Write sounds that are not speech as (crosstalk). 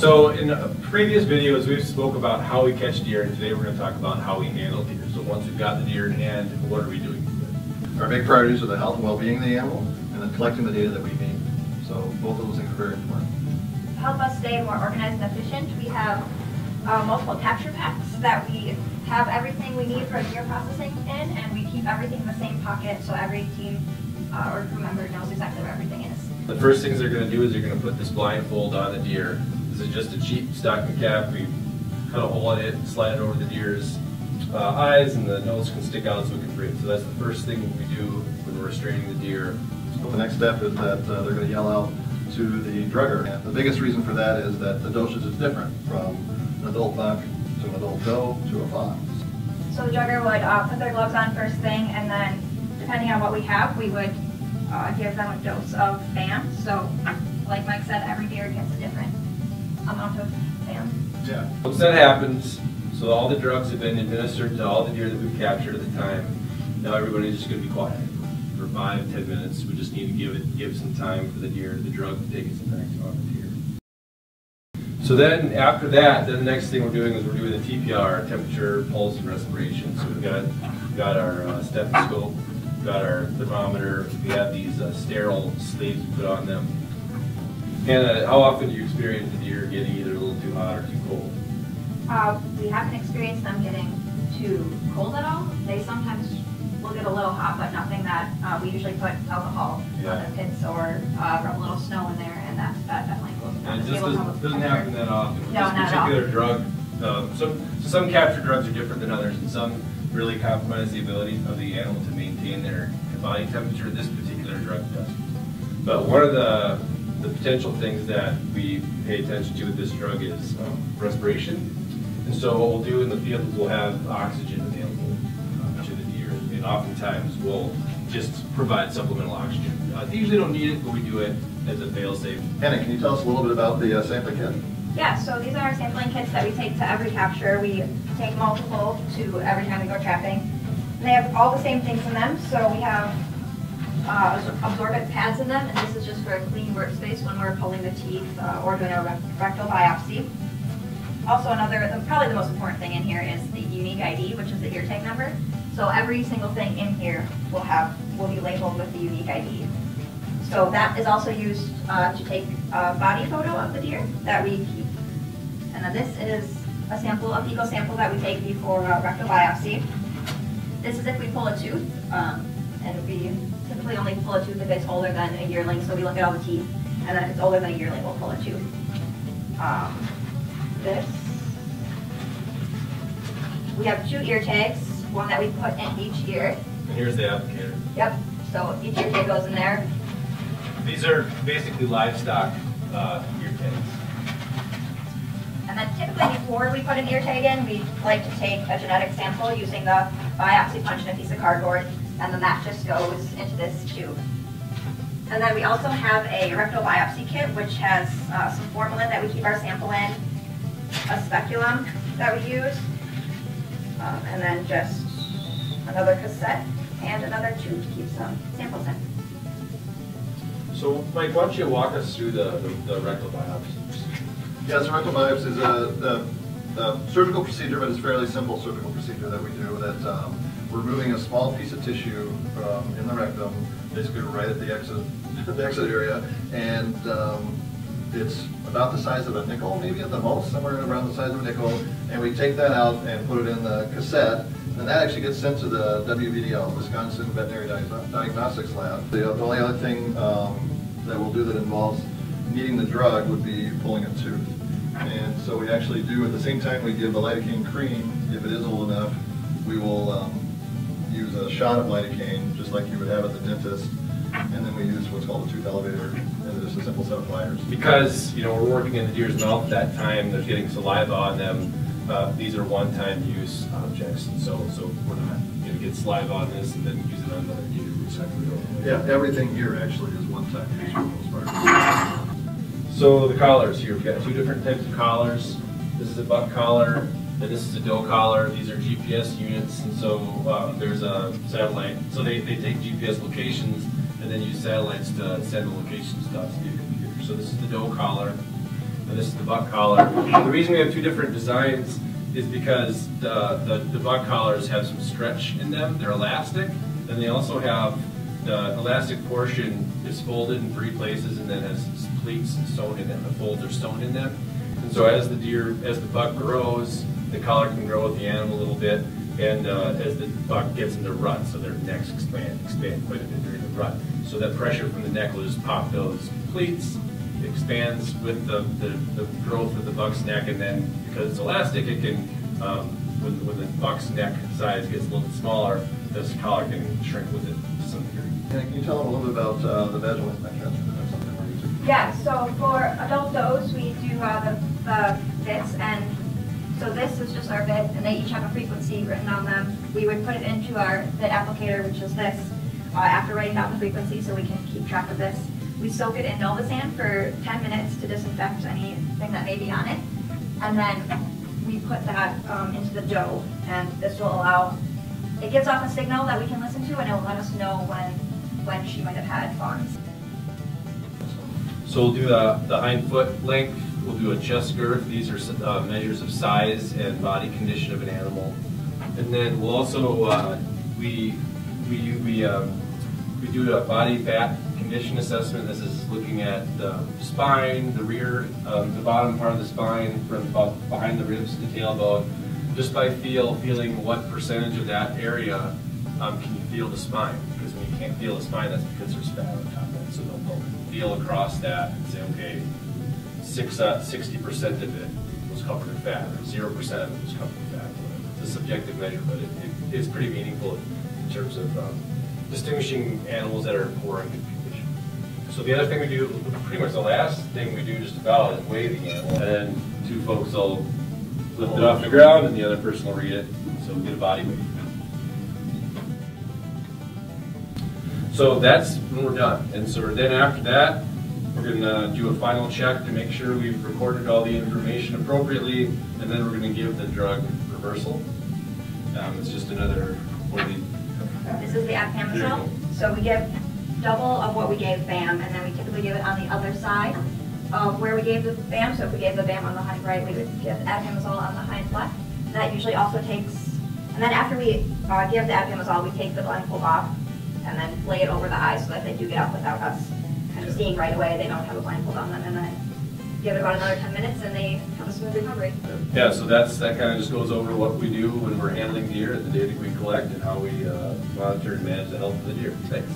So in previous videos, we've spoke about how we catch deer, and today we're going to talk about how we handle deer. So once we've got the deer in hand, what are we doing? Our big priorities are the health and well-being of the animal, collecting the data that we need. So both of those things are very important. To help us stay more organized and efficient, we have uh, multiple capture packs that we have everything we need for deer processing in, and we keep everything in the same pocket so every team uh, or crew member knows exactly where everything is. The first things they're going to do is they're going to put this blindfold on the deer. This is just a cheap stocking cap. We cut a hole in it, slide it over the deer's uh, eyes, and the nose can stick out so we can breathe. So that's the first thing we do when we're restraining the deer. So the next step is that uh, they're going to yell out to the drugger. And the biggest reason for that is that the dosage is different from an adult buck to an adult doe to a fox. So the drugger would uh, put their gloves on first thing, and then depending on what we have, we would uh, give them a dose of BAM. So, like Mike said, every deer gets a different amount of BAM. Yeah. Once that happens, so all the drugs have been administered to all the deer that we've captured at the time. Now everybody's just going to be quiet for five, ten minutes. We just need to give it, give some time for the deer, the drug to take its effect on the deer. So then after that, then the next thing we're doing is we're doing the TPR, temperature, pulse, and respiration. So we've got, got our uh, stethoscope, got our thermometer, we have these uh, sterile sleeves we put on them. Hannah, how often do you experience the deer getting either a little too hot or too cold? Uh, we haven't experienced them getting too cold at all. They sometimes will get a little hot, but nothing that uh, we usually put alcohol Yeah. on the pits or uh, rub a little snow in there, and that, that definitely cools them down. And it just doesn't, help doesn't happen that often. No, not This at all. particular drug, um, some, so some captured drugs are different than others, and some really compromise the ability of the animal to maintain their body temperature. This particular drug does. But one of the, the potential things that we pay attention to with this drug is um, respiration. And so what we'll do in the field is we'll have oxygen available and oftentimes we'll just provide supplemental oxygen. Uh, they usually don't need it, but we do it as a fail-safe Hannah, can you tell us a little bit about the uh, sampling kit? Yeah, so these are our sampling kits that we take to every capture. We take multiple to every time we go trapping. And they have all the same things in them. So we have uh, absorbent pads in them, and this is just for a clean workspace when we're pulling the teeth uh, or doing a rectal biopsy. Also, another, probably the most important thing in here is the unique ID, which is the ear tag number. So every single thing in here will have, will be labeled with the unique ID. So that is also used uh, to take a body photo of the deer that we keep. And then this is a sample, a fecal sample that we take before a rectal biopsy. This is if we pull a tooth, um, and we typically only pull a tooth if it's older than a yearling, so we look at all the teeth. And then if it's older than a yearling, we'll pull a tooth. Um, This. We have two ear tags, one that we put in each ear. And here's the applicator. Yep, so each ear tag goes in there. These are basically livestock uh, ear tags. And then typically before we put an ear tag in, we like to take a genetic sample using the biopsy punch in a piece of cardboard, and then that just goes into this tube. And then we also have a rectal biopsy kit, which has uh, some formalin that we keep our sample in, a speculum that we use, and then just another cassette and another tube to keep some samples in. So, Mike, why don't you walk us through the, the, the rectal biopsy? Yes, a rectal biopsy is a, a, a surgical procedure, but it's a fairly simple surgical procedure that we do. That um, we're removing a small piece of tissue um, in the rectum, basically right at the exit, (laughs) the exit area, and um, it's about the size of a nickel, maybe at the most, somewhere around the size of a nickel. And we take that out and put it in the cassette, and that actually gets sent to the WVDL, Wisconsin Veterinary Diagnostics Lab. The, only other thing um, that we'll do that involves needing the drug would be pulling a tooth. And so we actually do, at the same time we give the lidocaine cream, if it is old enough, we will um, use a shot of lidocaine, just like you would have at the dentist, and then we use what's called a tooth elevator, and just a simple set of pliers. Because, you know, we're working in the deer's mouth at that time, they're getting saliva on them, uh, these are one-time use objects, and so, so we're not gonna get saliva on this and then use it on another deer, recycle it. Yeah, everything here actually is one-time use for the most part. So the collars here, we've got two different types of collars. This is a buck collar, and this is a doe collar. These are GPS units, and so um, there's a satellite. So they, they take GPS locations and then use satellites to send the location stuff to via computer. So this is the doe collar, and this is the buck collar. The reason we have two different designs is because the, the, the buck collars have some stretch in them. They're elastic, and they also have the elastic portion is folded in three places and then has pleats sewn in them. The folds are sewn in them. And so as the deer, as the buck grows, the collar can grow with the animal a little bit, and uh, as the buck gets into rut, so their necks expand, expand quite a bit during the rut. So that pressure from the neck will just pop those pleats, expands with the, the, the growth of the buck's neck, and then because it's elastic, it can, um, when, when the buck's neck size gets a little smaller, this collar can shrink with it to some degree. And can you tell them a little bit about uh, the vaginal implant transfer? Something we're using. Yeah, so for adult does, we do uh, the, the VITs, and so this is just our VIT, and they each have a frequency written on them. We would put it into our VIT applicator, which is this, uh, after writing down the frequency, so we can keep track of this. We soak it in Nolvasan for 10 minutes to disinfect anything that may be on it, and then we put that um, into the doe, and this will allow, it gives off a signal that we can listen to, and it will let us know when, when she might have had fawns. So we'll do the, the hind foot length, we'll do a chest girth, these are uh, measures of size and body condition of an animal. And then we'll also, uh, we, we, we, um, we do a body fat condition assessment. This is looking at the spine, the rear, um, the bottom part of the spine, from behind the ribs to the tailbone. Just by feel, feeling what percentage of that area um, can you feel the spine? Because when you can't feel the spine, that's because there's fat on top of it. So they'll, feel across that and say, okay, six, uh, 60% of it was covered in fat, or 0% of it was covered in fat. It's a subjective measure, but it, it, it's pretty meaningful in terms of um, distinguishing animals that are in poor and good condition. So the other thing we do, pretty much the last thing we do just about is weigh the animal, and then two folks will lift it off the ground, and the other person will read it, so we get a body weight. So that's when we're done. And so then after that, we're gonna do a final check to make sure we've recorded all the information appropriately, and then we're gonna give the drug reversal. Um, it's just another, This is the Atipamezole. So we give double of what we gave BAM, and then we typically give it on the other side of where we gave the BAM. So if we gave the BAM on the hind right, we would give Atipamezole on the hind left. That usually also takes, and then after we uh, give the Atipamezole, we take the blindfold off and then lay it over the eyes so that they do get up without us seeing right away. They don't have a blindfold on them, and then give it about another 10 minutes, and they have a smooth recovery. yeah, so that's, that kind of just goes over what we do when we're handling deer, the data we collect, and how we uh, monitor and manage the health of the deer. Thanks.